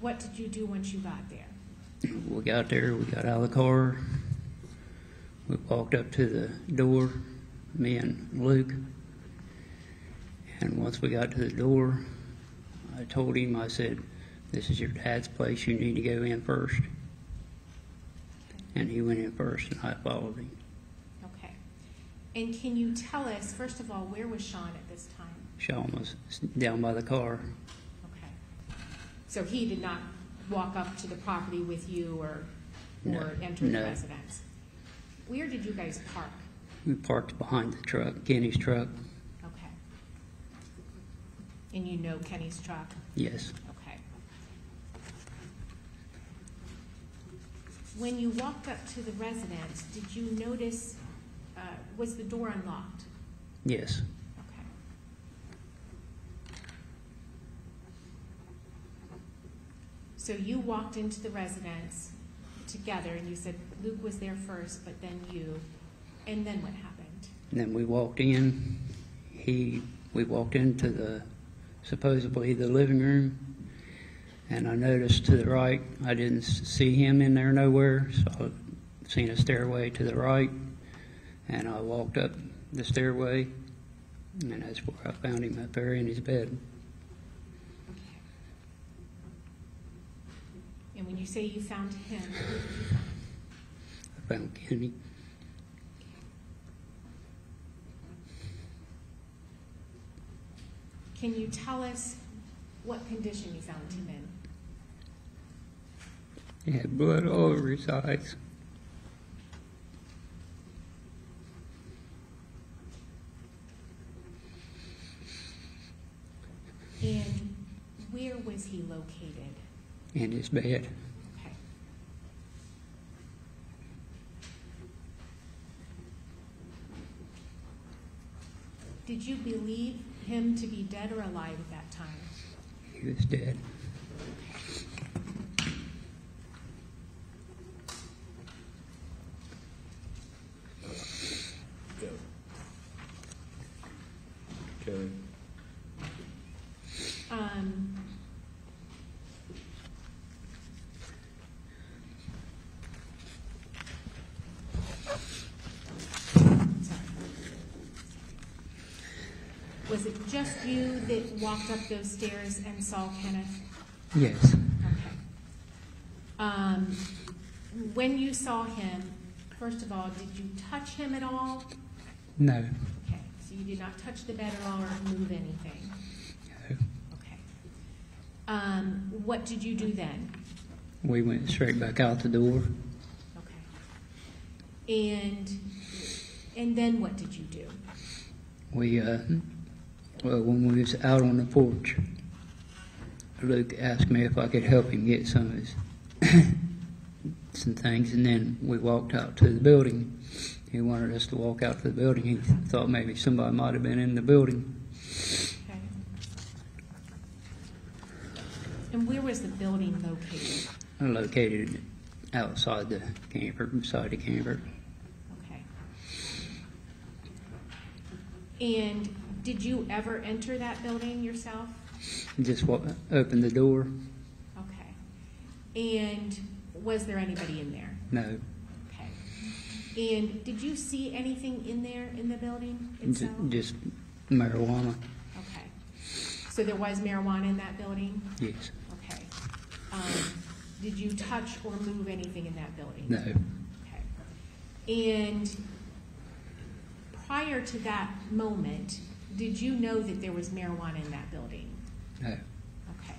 What did you do once you got there? We got there, we got out of the car, we walked up to the door, me and Luke. And once we got to the door, I told him, I said, this is your dad's place, you need to go in first. And he went in first and I followed him. Okay. And can you tell us, first of all, where was Sean at this time? Sean was down by the car. So he did not walk up to the property with you or, No, or enter the no. residence? Where did you guys park? We parked behind the truck, Kenny's truck. Okay. And you know Kenny's truck? Yes, Okay. When you walked up to the residence, did you notice, uh, was the door unlocked? yes, Okay. So you walked into the residence together, and you said Luke was there first, but then you, and then what happened? And then we walked in. He, we walked into the supposedly the living room, and I noticed to the right. I didn't see him in there nowhere, so I seen a stairway to the right, and I walked up the stairway, and that's where I found him up there in his bed. Okay. And when you say you found him, who did you find? I found Kenny. Can you tell us what condition you found him in? He had blood all over his eyes. And where was he located? In his bed. Did you believe him to be dead or alive at that time? He was dead. Was it just you that walked up those stairs and saw Kenneth? Yes, Okay. Um, when you saw him, first of all, did you touch him at all? no, Okay, so you did not touch the bed at all or move anything? no. Okay. Um, what did you do then? We went straight back out the door. Okay. And, and then what did you do? We, uh, well, when we was out on the porch, Luke asked me if I could help him get some of his, some things, and then we walked out to the building. He wanted us to walk out to the building. He thought maybe somebody might have been in the building. Okay. And where was the building located? Located outside the camper, beside the camper. Okay. And did you ever enter that building yourself? Just wa- opened the door. Okay. And was there anybody in there? No, Okay. And did you see anything in there in the building j- itself? just marijuana. Okay. So there was marijuana in that building? Yes, Okay. Um, did you touch or move anything in that building? no, Okay. And prior to that moment, did you know that there was marijuana in that building? no. Okay.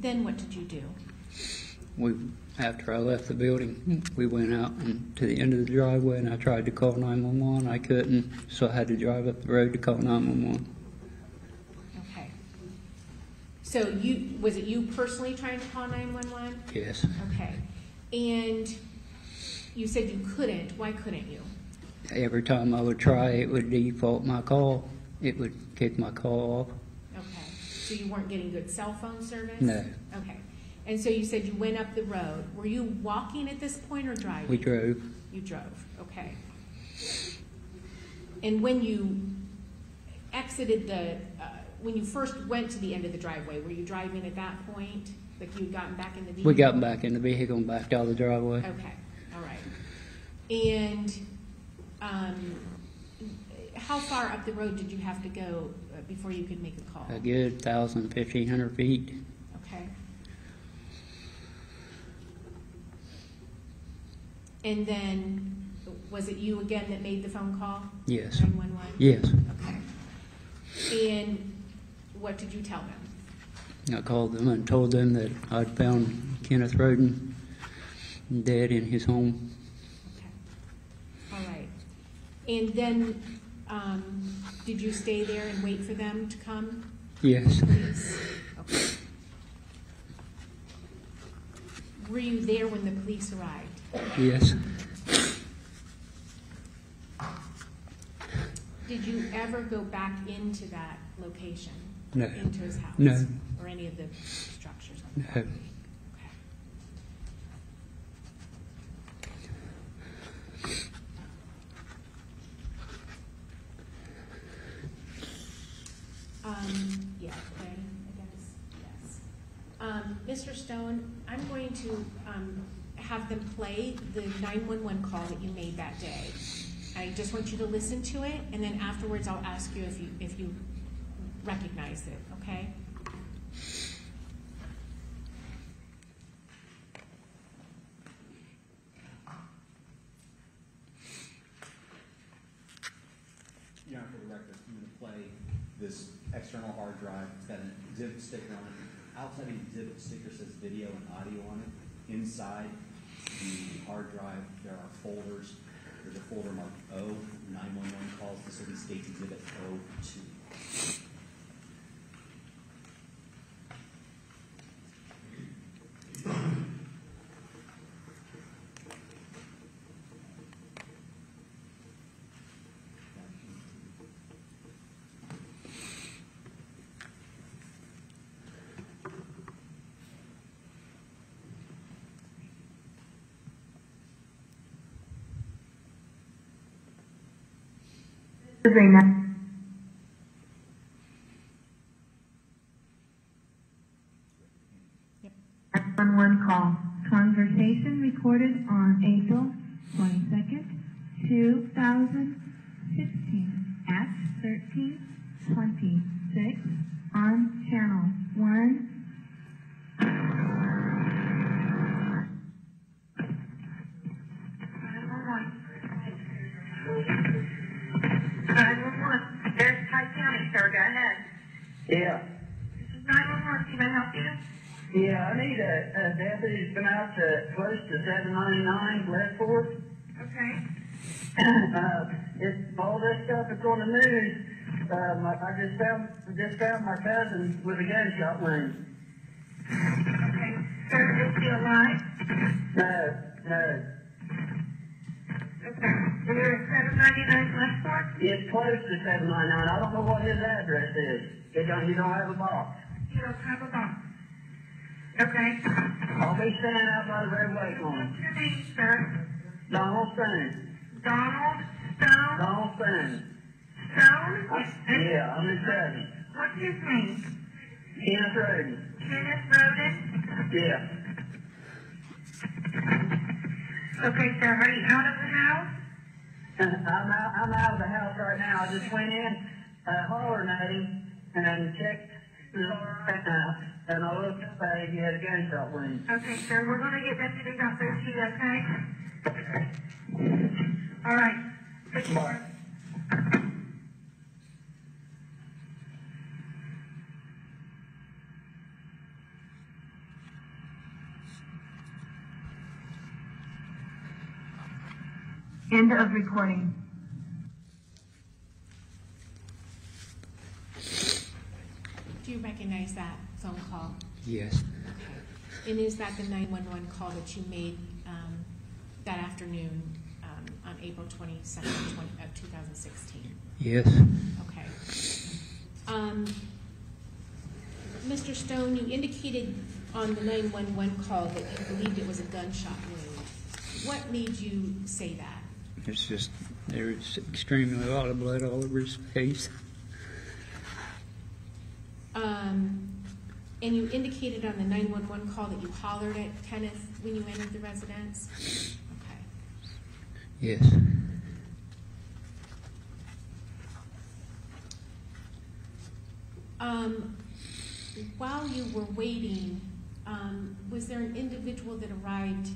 Then what did you do? We, after I left the building, we went out and to the end of the driveway, and I tried to call 911. I couldn't, so I had to drive up the road to call 911. Okay. So you, was it you personally trying to call 911? Yes, Okay. And you said you couldn't. Why couldn't you? every time I would try, it would default my call. It would kick my call off. Okay. So you weren't getting good cell phone service? No. Okay. And so you said you went up the road. Were you walking at this point or driving? We drove. You drove, okay. And when you exited the, uh, when you first went to the end of the driveway, were you driving at that point? Like you'd gotten back in the vehicle? We got back in the vehicle and backed out of the driveway. Okay. And um, how far up the road did you have to go uh, before you could make a call? A good thousand, fifteen hundred feet. Okay. And then, was it you again that made the phone call? Yes. 911? Yes. Okay. And what did you tell them? I called them and told them that I'd found Kenneth Rhoden dead in his home. Okay. All right. And then, um, did you stay there and wait for them to come? Yes. Police? Okay. Were you there when the police arrived? Yes. Did you ever go back into that location? No. Into his house? No. Or any of the structures on No. the property? Okay. Um, yeah, okay, I guess, yes. Um, Mr. Stone, I'm going to, um, have them play the nine-one-one call that you made that day. I just want you to listen to it, and then afterwards I'll ask you if you, if you recognize it, okay? Your Honor, for the record, I'm going to play this external hard drive. It's got an exhibit sticker on it. Outside the exhibit sticker says video and audio on it. Inside the hard drive, there are folders. There's a folder marked O, 911 calls, Facility States Exhibit O2. Sabrina. 911 call. Conversation recorded on April 22nd, 2016 to come out to close to seven ninety-nine West Fourth. Okay. Uh, it's, all this stuff is on the news. Um, I, I just found, just found my cousin with a gunshot wound. Okay. Sir, is he alive? No, no, Okay. So you're at seven ninety-nine West Fork? it's close to seven ninety-nine. I don't know what his address is. You don't, you don't have a box. You don't have a box. Okay. I'll be standing out by the red wake on What's your name, sir? Donald Stone. Donald Stone? Donald Stone. Stone? I- Yeah, I'm his cousin. What's his name? Kenneth Rhoden. Kenneth Rhoden? Yeah. Okay, sir, are you out of the house? I'm out, I'm out of the house right now. I just went in, uh, hollering at him and I checked the uh, and I looked up at him, he had a gunshot wound. Okay, sir, we're gonna get deputies out there to you, okay? All right. Take care. End of recording. Do you recognize that phone call? Yes. And is that the 911 call that you made um, that afternoon um, on April 22nd, 20 of 2016? Yes. Okay. Um, Mr. Stone, you indicated on the 911 call that you believed it was a gunshot wound. What made you say that? It's just, there's extremely a lot of blood all over his face. Um, and you indicated on the nine-one-one call that you hollered at Kenneth when you entered the residence? Okay. Yes. Um, while you were waiting, um, was there an individual that arrived